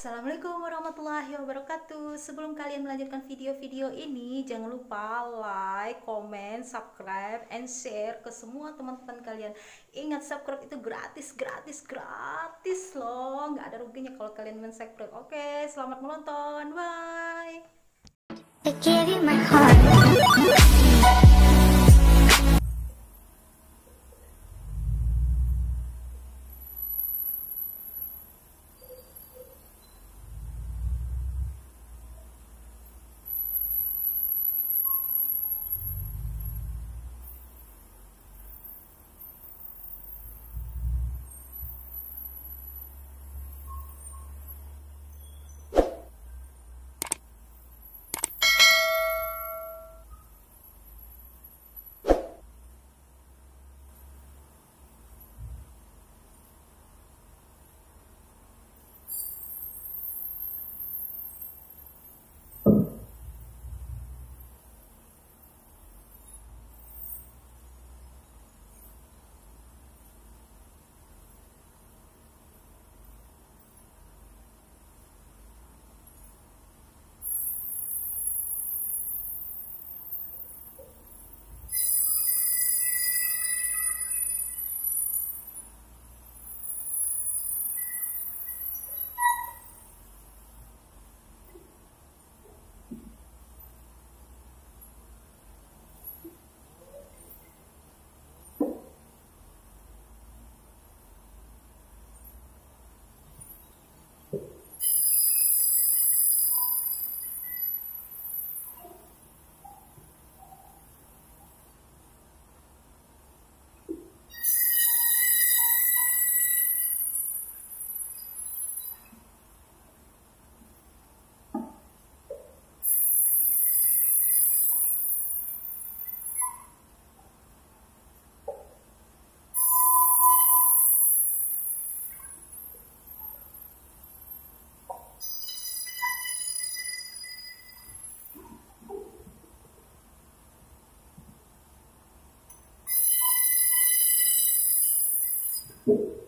Assalamualaikum warahmatullahi wabarakatuh. Sebelum kalian melanjutkan video-video ini Jangan lupa like, comment, subscribe, and share ke semua teman-teman kalian. Ingat subscribe itu gratis, gratis, gratis loh. Nggak ada ruginya kalau kalian men-subscribe. Oke, selamat menonton, bye. I give you my heart you